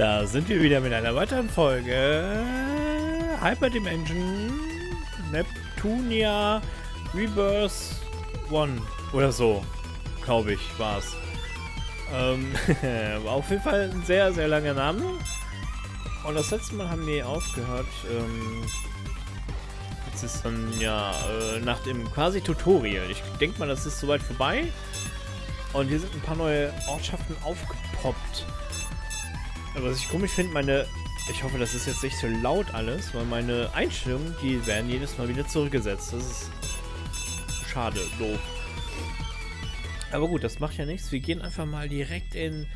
Da sind wir wieder mit einer weiteren Folge Hyperdimension Neptunia Rebirth One oder so, glaube ich, war's. Ähm, war auf jeden Fall ein sehr, sehr langer Name. Und das letzte Mal haben wir aufgehört, ähm, jetzt ist dann ja äh, nach dem quasi Tutorial. Ich denke mal, das ist soweit vorbei. Und hier sind ein paar neue Ortschaften aufgepoppt. Was ich komisch finde, meine... Ich hoffe, das ist jetzt nicht so laut alles, weil meine Einstellungen, die werden jedes Mal wieder zurückgesetzt. Das ist schade, doof. Aber gut, das macht ja nichts. Wir gehen einfach mal direkt in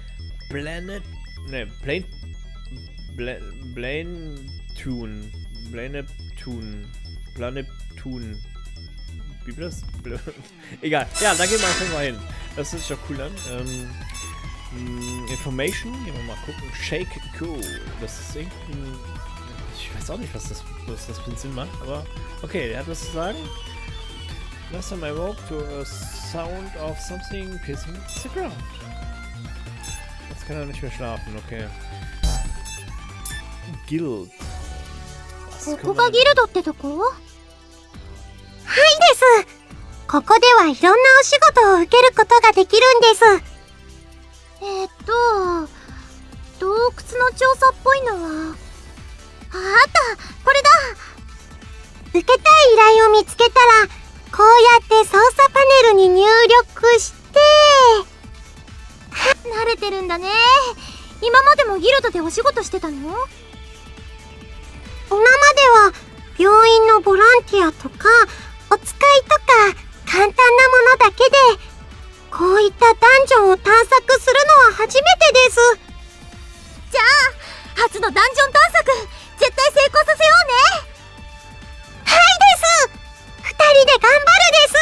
Planet... Ne, Plane... Bla Tune. Blane Tune. Planet Tune. Wie das? Egal. Ja, da gehen wir einfach mal hin. Das hört sich doch cool an. Ähm, hm, Information, gehen wir mal gucken. Shake Go. Das ist irgendwie. Ich weiß auch nicht, was das, was das für einen Sinn macht, aber okay, der hat was zu sagen. Last time I woke to a sound of something piercing the ground. Jetzt kann er nicht mehr schlafen, okay. Guild. ここがギルドってとこはいですここではいろんなお仕事を受けることができるんです えっと洞窟の調査っぽいのは？ああったこれだ。受けたい依頼を見つけたらこうやって操作パネルに入力して。慣れてるんだね。今までもギルドでお仕事してたの？今までは病院のボランティアとかお使いとか簡単なものだけでこういったダンジョンを探索するのは初めてですじゃあ初のダンジョン探索絶対成功させようねはいです二人で頑張るです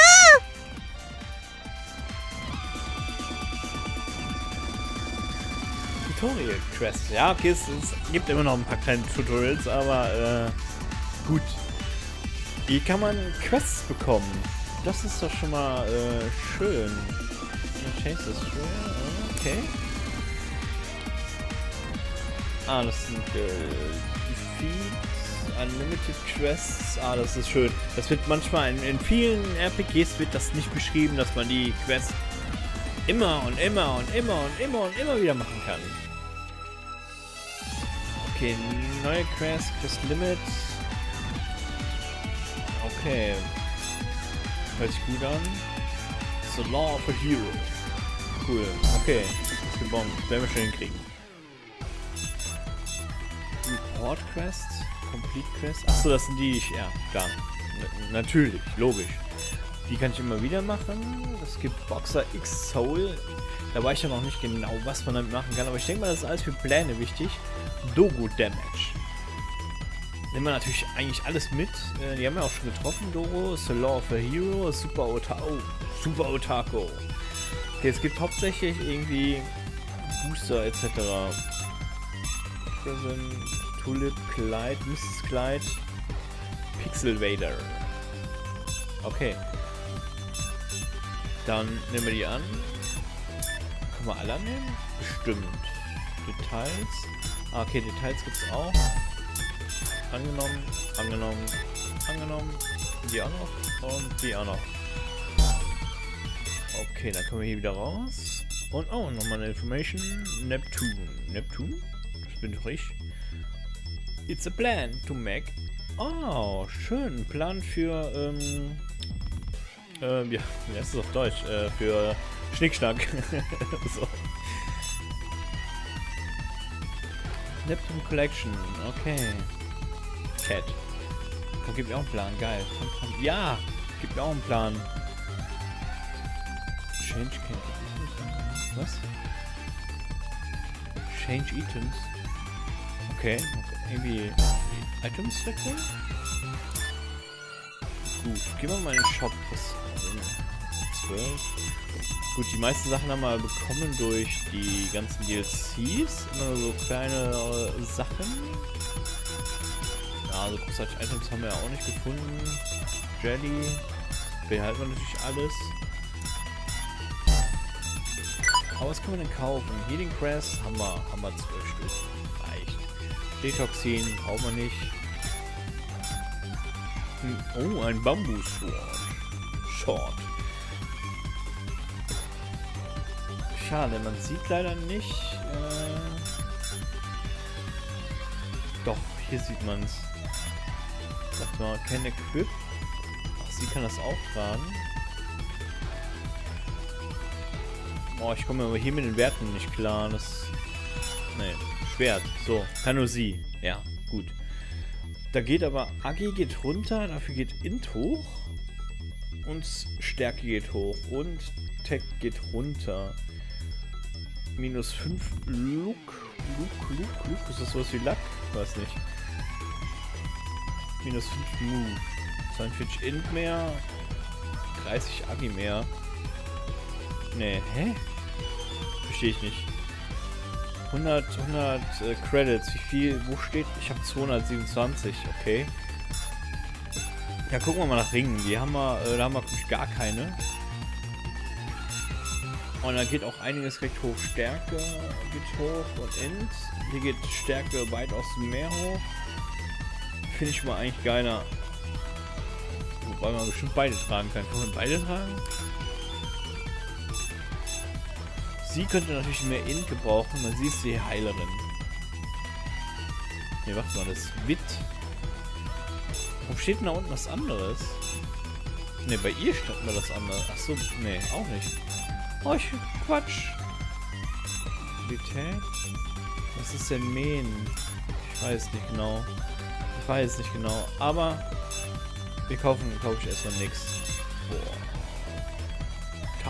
Tutorial Quest. Ja, okay, es, es, gibt immer noch ein paar kleine Tutorials, aber äh, gut. Wie kann man Quests bekommen? Das ist doch schon mal äh, schön. Change the Okay. Ah, das sind äh, Defeat, Unlimited Quests. Ah, das ist schön. Das wird manchmal in, in vielen RPGs wird das nicht beschrieben, dass man die Quests immer und immer und immer und immer und immer wieder machen kann. Okay, neue Quest, Quest Limit. Okay. Hört sich gut an. The Law of a Hero. Cool. Okay. Ist gebombt. Werden wir schon hinkriegen. Report Quest? Complete Quest? Achso, das sind die, die ich... Ja, klar. N natürlich. Logisch. Die kann ich immer wieder machen. Es gibt Boxer X Soul. Da weiß ich ja noch nicht genau, was man damit machen kann. Aber ich denke mal, das ist alles für Pläne wichtig. Dogo Damage. Nehmen wir natürlich eigentlich alles mit. Äh, die haben wir auch schon getroffen, Dogo. The Law of a Hero. Super Otaku. Oh, Super Otaku. Okay, es gibt hauptsächlich irgendwie Booster etc. Prison, Tulip, Clyde, Mrs. Clyde, Pixel Vader. Okay. Dann nehmen wir die an. Können wir alle annehmen? Bestimmt. Details. Ah, okay, Details gibt's auch. Angenommen, angenommen, angenommen. Die auch noch und die auch noch. Okay, dann kommen wir hier wieder raus. Und oh, nochmal eine Information. Neptune. Neptune? Das bin doch ich. It's a plan to make. Oh, schön. Plan für, ähm, ähm, ja, das auf Deutsch? Äh, für Schnickschnack. so. Neptune Collection. Okay. Cat. Komm, gib mir auch einen Plan. Geil. Ja! Gib mir auch einen Plan. Change can Was? Change Items. Okay, irgendwie Items wechseln? Gut, gehen wir mal in den Shop. Was, 12. Gut, die meisten Sachen haben wir bekommen durch die ganzen DLCs. Immer so kleine äh, Sachen. Ja, also großartig Items haben wir ja auch nicht gefunden. Jelly. Behalten wir natürlich alles. Aber was können wir denn kaufen? Healing Crest haben wir, haben wir zwölf Stück. Reicht. Detoxin brauchen wir nicht. Hm, Oh, ein Bambus-Sword. Short. Schade, man sieht leider nicht. Äh Doch, hier sieht man es. Sag mal, can equip. Ach, sie kann das auch tragen. Oh, ich komme aber hier mit den Werten nicht klar. Das. Nee, Schwert. So, kann nur sie. Ja, gut. Da geht aber Agi geht runter, dafür geht Int hoch. Und Stärke geht hoch. Und Tech geht runter. Minus 5 Look. Look, Look, Look. Ist das sowas wie Luck? Weiß nicht. Minus 5 Move. 42 Int mehr. 30 Agi mehr. Nee, hä? Verstehe ich nicht. 100, 100 äh, Credits. Wie viel? Wo steht? Ich habe 227. Okay. Ja, gucken wir mal nach Ringen. Die haben wir, äh, da haben wir gar keine. Und da geht auch einiges recht hoch. Stärke geht hoch und Int. Hier geht Stärke weitaus mehr hoch. Finde ich mal eigentlich geiler. Wobei man bestimmt beide tragen kann. Kann man beide tragen? Sie könnte natürlich mehr Int gebrauchen, sieht sie Heilerin. Ne, warte mal, das Wit. Warum steht denn da unten was anderes? Ne, bei ihr stand mal das andere. Achso, ne, auch nicht. Oh, ich, Quatsch. Qualität? Was ist denn Mähen? Ich weiß nicht genau. Ich weiß nicht genau. Aber wir kaufen, kaufe ich erstmal nichts. Boah.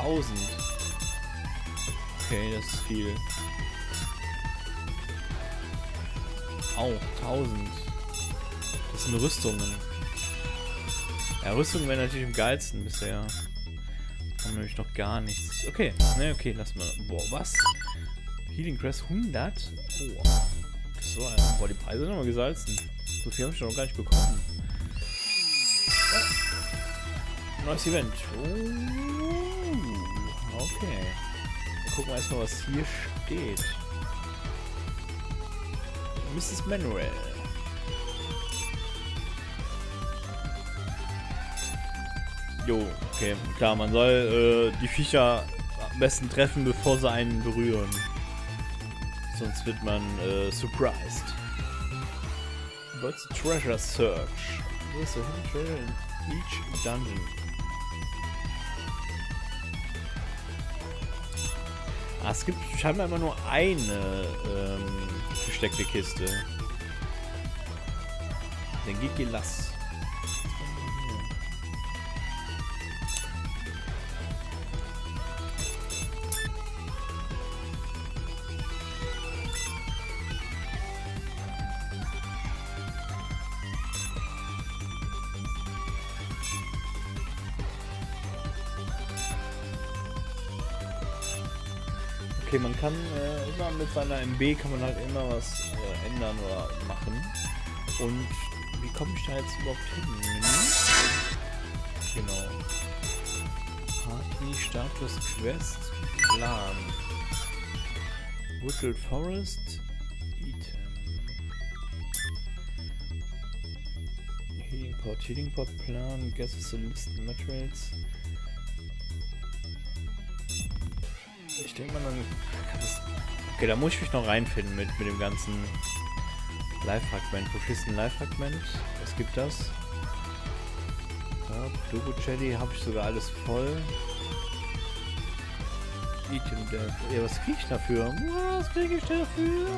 1000. Okay, das ist viel. Auch 1000. Das sind Rüstungen. Ja, Rüstungen wären natürlich am geilsten bisher. Haben nämlich noch gar nichts. Okay, ne, okay, lass mal. Boah, was? Healing Crest 100? Oh. Ja. boah, die Preise sind nochmal gesalzen. So viel habe ich noch gar nicht bekommen. Ja. Neues Event. Oh. Okay. Gucken wir erstmal, was hier steht. Mrs. Manuel. Jo, okay, klar, man soll äh, die Viecher am besten treffen, bevor sie einen berühren. Sonst wird man äh, surprised. What's a treasure search? There's a treasure in each dungeon. Ah, es gibt scheinbar immer nur eine ähm, versteckte Kiste. Den Gigi Lass. Okay, man kann äh, immer mit seiner MB kann man halt immer was äh, ändern oder machen. Und wie komme ich da jetzt überhaupt hin? Genau. Party, Status, Quest, Plan. Whittled Forest, Item. Healing Pot, Healing Pot Plan, Guesses and List Materials. Ich denke mal, dann kann das... Okay, da muss ich mich noch reinfinden mit, mit dem ganzen Live-Fragment. Wofür ist ein Live-Fragment? Was gibt das? Ja, Turbo Jetty habe ich sogar alles voll. Item Death. Ja, was kriege ich dafür? Was kriege ich dafür?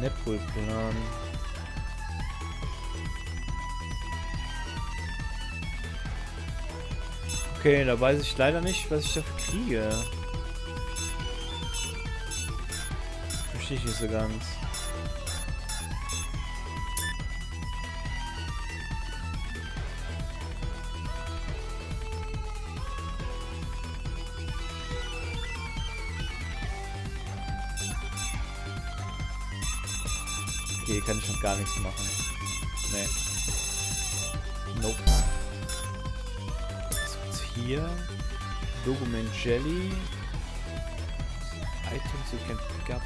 Nepal-Plan. Okay, da weiß ich leider nicht, was ich dafür kriege. Verstehe ich nicht so ganz. Okay, kann ich noch gar nichts machen. Nee. Nope. Hier? Document Jelly. Items you can pick up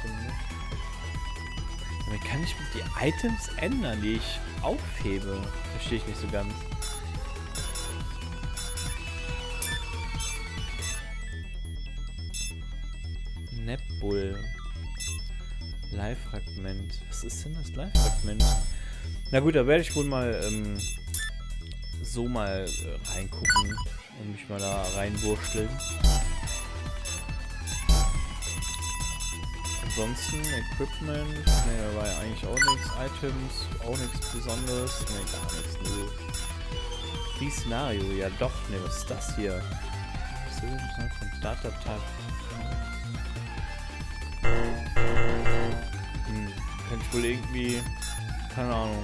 Damit kann ich die Items ändern, die ich aufhebe. Verstehe ich nicht so ganz. Netbull. Live-Fragment. Was ist denn das Live-Fragment? Na gut, da werde ich wohl mal ähm, so mal äh, reingucken und mich mal da reinwurschteln. Ansonsten Equipment, ne, da war ja eigentlich auch nichts. Items, auch nichts Besonderes. Ne, gar nichts. Null. Free Szenario, ja doch. Ne, was ist das hier? So, von Tab. Hm, könnte ich wohl irgendwie, keine Ahnung,